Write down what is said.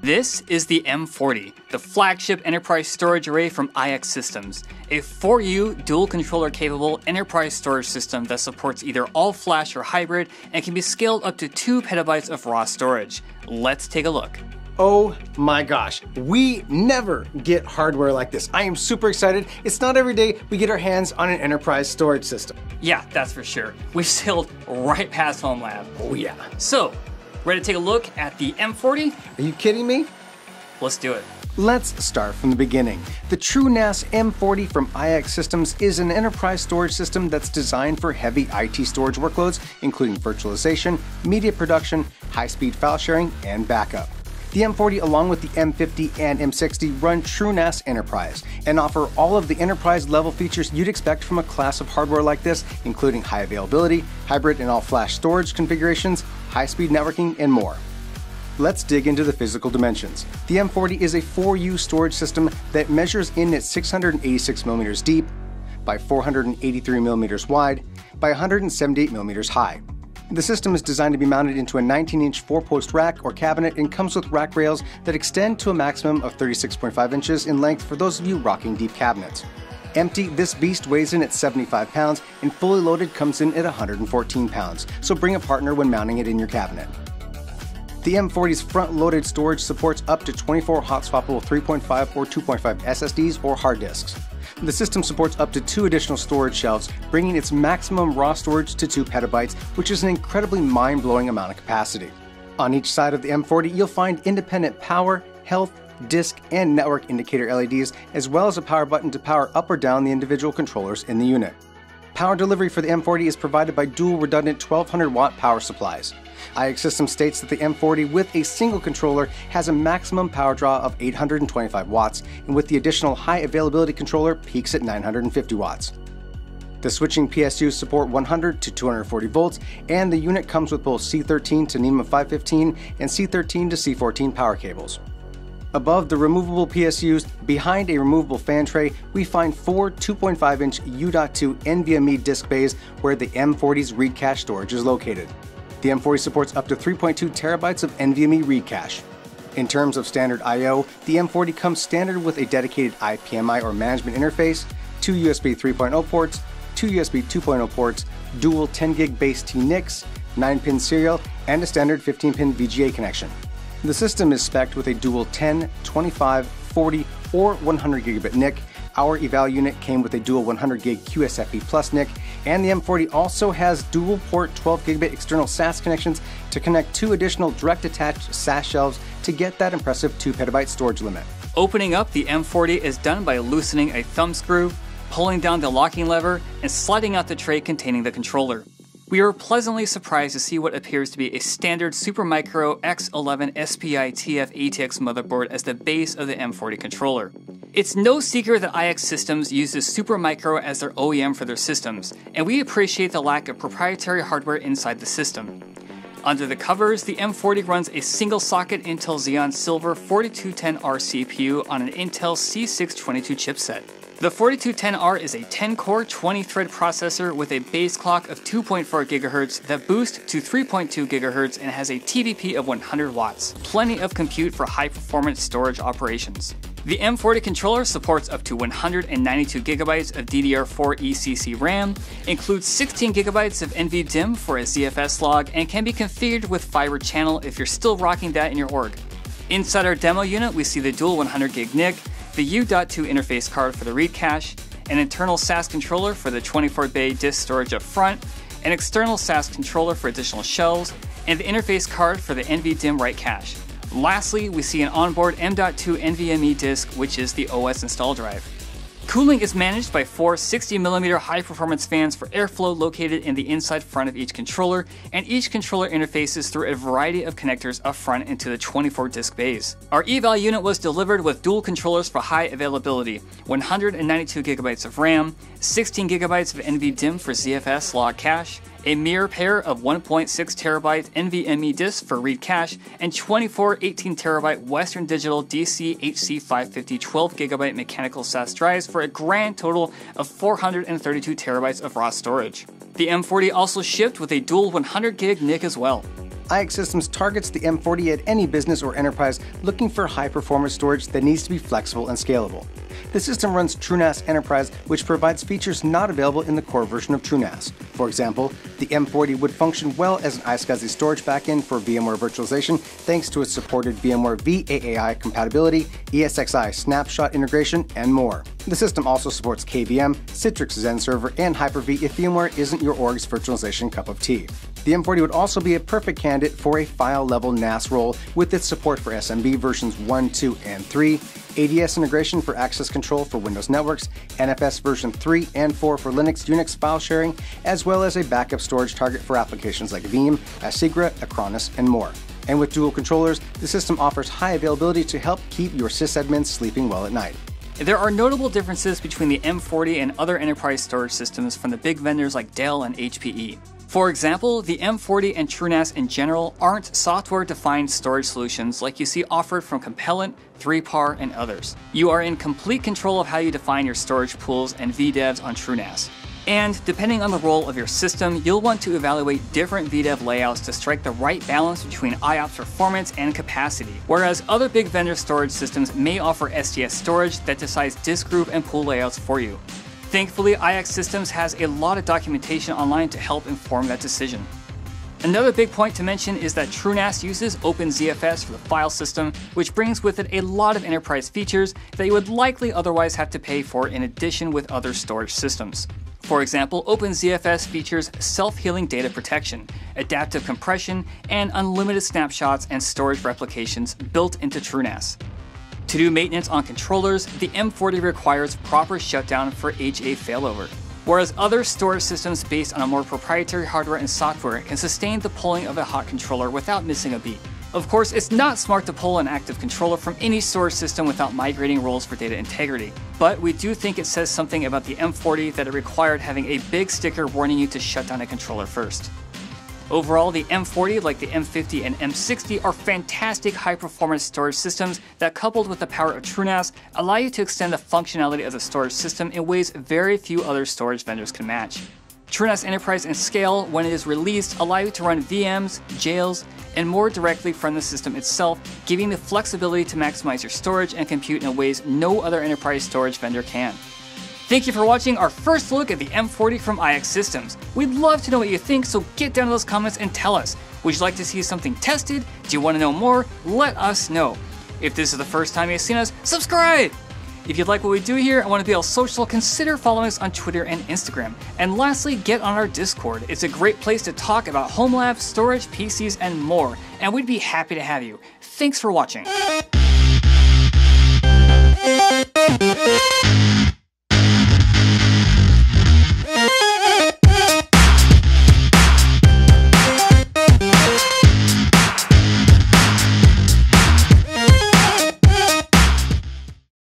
This is the M40, the flagship enterprise storage array from iXsystems, a 4U dual controller capable enterprise storage system that supports either all flash or hybrid and can be scaled up to 2 petabytes of raw storage. Let's take a look. Oh my gosh, we never get hardware like this. I am super excited. It's not every day we get our hands on an enterprise storage system. Yeah, that's for sure. We've sailed right past Home Lab. Oh yeah. So, ready to take a look at the M40? Are you kidding me? Let's do it. Let's start from the beginning. The TrueNAS M40 from iXsystems is an enterprise storage system that's designed for heavy IT storage workloads, including virtualization, media production, high speed file sharing, and backup. The M40 along with the M50 and M60 run TrueNAS Enterprise and offer all of the enterprise level features you'd expect from a class of hardware like this, including high availability, hybrid and all flash storage configurations, high speed networking, and more. Let's dig into the physical dimensions. The M40 is a 4U storage system that measures in at 686mm deep by 483mm wide by 178mm high. The system is designed to be mounted into a 19 inch 4 post rack or cabinet and comes with rack rails that extend to a maximum of 36.5 inches in length for those of you rocking deep cabinets. Empty, this beast weighs in at 75 pounds and fully loaded comes in at 114 pounds, so bring a partner when mounting it in your cabinet. The M40's front loaded storage supports up to 24 hot swappable 3.5 or 2.5 SSDs or hard disks. The system supports up to two additional storage shelves, bringing its maximum raw storage to 2 petabytes, which is an incredibly mind blowing amount of capacity. On each side of the M40, you'll find independent power, health, disk, and network indicator LEDs, as well as a power button to power up or down the individual controllers in the unit. Power delivery for the M40 is provided by dual redundant 1200 watt power supplies. iXsystem states that the M40 with a single controller has a maximum power draw of 825 watts, and with the additional high availability controller peaks at 950 watts. The switching PSUs support 100 to 240 volts, and the unit comes with both C13 to NEMA 515 and C13 to C14 power cables. Above the removable PSUs, behind a removable fan tray, we find four 2.5 inch U.2 NVMe disk bays where the M40's read cache storage is located. The M40 supports up to 3.2 terabytes of NVMe read cache. In terms of standard I.O., the M40 comes standard with a dedicated IPMI or management interface, two USB 3.0 ports, two USB 2.0 ports, dual 10 gig base T NICs, 9 pin serial, and a standard 15 pin VGA connection. The system is spec'd with a dual 10, 25, 40, or 100 gigabit NIC our eval unit came with a dual 100 gig QSFP Plus NIC, and the M40 also has dual port 12 gigabit external SAS connections to connect two additional direct attached SAS shelves to get that impressive 2 petabyte storage limit. Opening up the M40 is done by loosening a thumb screw, pulling down the locking lever, and sliding out the tray containing the controller. We are pleasantly surprised to see what appears to be a standard Supermicro X11 SPI TF ATX motherboard as the base of the M40 controller. It's no secret that iXsystems uses Supermicro as their OEM for their systems, and we appreciate the lack of proprietary hardware inside the system. Under the covers, the M40 runs a single socket Intel Xeon Silver 4210R CPU on an Intel C622 chipset. The 4210R is a 10 core, 20 thread processor with a base clock of 2.4 GHz that boosts to 3.2 GHz and has a TDP of 100 watts. Plenty of compute for high performance storage operations. The M40 controller supports up to 192 gigabytes of DDR4 ECC RAM, includes 16 gigabytes of NVDIMM for a ZFS log, and can be configured with fiber channel if you're still rocking that in your org. Inside our demo unit, we see the dual 100 gig NIC, the U.2 interface card for the read cache, an internal SAS controller for the 24-bay disk storage up front, an external SAS controller for additional shelves, and the interface card for the NVDIMM write cache. Lastly, we see an onboard M.2 NVMe disk, which is the OS install drive. Cooling is managed by four 60mm high performance fans for airflow located in the inside front of each controller, and each controller interfaces through a variety of connectors up front into the 24 disk bays. Our eval unit was delivered with dual controllers for high availability 192GB of RAM, 16GB of NVDIMM for ZFS log cache, a mirror pair of 1.6 terabyte NVMe disks for read cache, and 24 18 terabyte Western Digital DC HC550 12 gigabyte mechanical SAS drives for a grand total of 432 terabytes of raw storage. The M40 also shipped with a dual 100 gig NIC as well. iXsystems targets the M40 at any business or enterprise looking for high performance storage that needs to be flexible and scalable. The system runs TrueNAS Enterprise, which provides features not available in the core version of TrueNAS. For example, the M40 would function well as an iSCSI storage backend for VMware virtualization thanks to its supported VMware VAAI compatibility, ESXi snapshot integration, and more. The system also supports KVM, Citrix XenServer, and Hyper-V if VMware isn't your org's virtualization cup of tea. The M40 would also be a perfect candidate for a file level NAS role with its support for SMB versions 1, 2, and 3, ADS integration for access control for Windows networks, NFS version 3 and 4 for Linux Unix file sharing, as well as a backup storage target for applications like Veeam, Asigra, Acronis, and more. And with dual controllers, the system offers high availability to help keep your sysadmins sleeping well at night. There are notable differences between the M40 and other enterprise storage systems from the big vendors like Dell and HPE. For example, the M40 and TrueNAS in general aren't software-defined storage solutions like you see offered from Compellent, 3PAR, and others. You are in complete control of how you define your storage pools and VDEVs on TrueNAS. And depending on the role of your system, you'll want to evaluate different VDEV layouts to strike the right balance between IOPS performance and capacity. Whereas other big vendor storage systems may offer SDS storage that decides disk group and pool layouts for you. Thankfully, iXsystems has a lot of documentation online to help inform that decision. Another big point to mention is that TrueNAS uses OpenZFS for the file system, which brings with it a lot of enterprise features that you would likely otherwise have to pay for in addition with other storage systems. For example, OpenZFS features self-healing data protection, adaptive compression, and unlimited snapshots and storage replications built into TrueNAS. To do maintenance on controllers, the M40 requires proper shutdown for HA failover, whereas other storage systems based on a more proprietary hardware and software can sustain the pulling of a hot controller without missing a beat. Of course, it's not smart to pull an active controller from any storage system without migrating roles for data integrity, but we do think it says something about the M40 that it required having a big sticker warning you to shut down a controller first. Overall, the M40, like the M50 and M60, are fantastic high performance storage systems that, coupled with the power of TrueNAS, allow you to extend the functionality of the storage system in ways very few other storage vendors can match. TrueNAS Enterprise and Scale, when it is released, allow you to run VMs, jails, and more directly from the system itself, giving the flexibility to maximize your storage and compute in ways no other enterprise storage vendor can. Thank you for watching our first look at the M40 from iXsystems. We'd love to know what you think, so get down in those comments and tell us. Would you like to see something tested? Do you want to know more? Let us know. If this is the first time you've seen us, subscribe! If you like what we do here and want to be all social, consider following us on Twitter and Instagram. And lastly, get on our Discord. It's a great place to talk about home labs, storage, PCs, and more, and we'd be happy to have you. Thanks for watching.